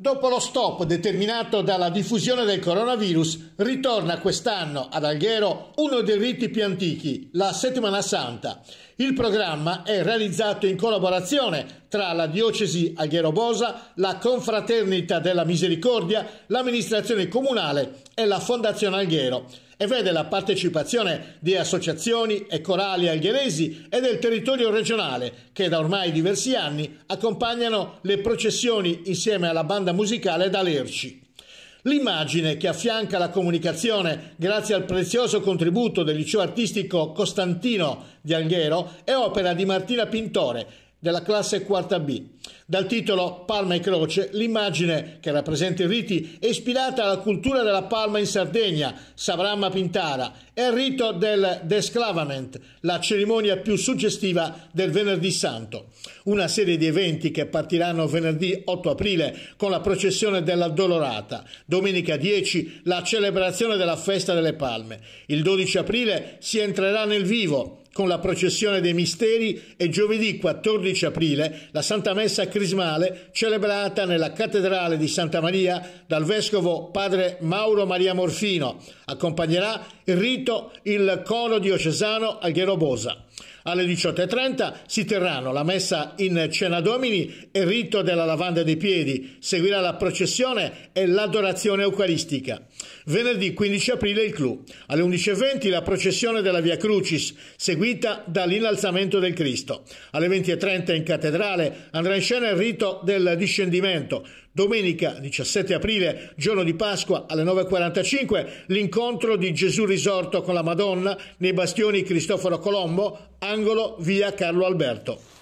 Dopo lo stop determinato dalla diffusione del coronavirus, ritorna quest'anno ad Alghero uno dei riti più antichi, la Settimana Santa. Il programma è realizzato in collaborazione tra la diocesi Alghero-Bosa, la Confraternita della Misericordia, l'amministrazione comunale e la Fondazione Alghero e vede la partecipazione di associazioni e corali algheresi e del territorio regionale che da ormai diversi anni accompagnano le processioni insieme alla banda musicale da Lerci. L'immagine che affianca la comunicazione grazie al prezioso contributo del liceo artistico Costantino di Alghero è opera di Martina Pintore della classe quarta B. Dal titolo Palma e Croce, l'immagine che rappresenta i riti è ispirata alla cultura della palma in Sardegna, Savramma Pintara, e al rito del Desclavament, la cerimonia più suggestiva del Venerdì Santo. Una serie di eventi che partiranno venerdì 8 aprile con la processione della Dolorata, domenica 10 la celebrazione della festa delle palme, il 12 aprile si entrerà nel vivo con la processione dei misteri e giovedì 14 aprile la Santa Messa Crismale celebrata nella cattedrale di Santa Maria dal vescovo padre Mauro Maria Morfino. Accompagnerà il rito il coro diocesano Alghero Bosa. Alle 18.30 si terranno la messa in cena domini e il rito della lavanda dei piedi, seguirà la processione e l'adorazione eucaristica. Venerdì 15 aprile il clou. Alle 11.20 la processione della Via Crucis, seguita dall'innalzamento del Cristo. Alle 20.30 in cattedrale andrà in scena il rito del discendimento. Domenica 17 aprile, giorno di Pasqua, alle 9.45, l'incontro di Gesù risorto con la Madonna nei bastioni Cristoforo Colombo, angolo via Carlo Alberto.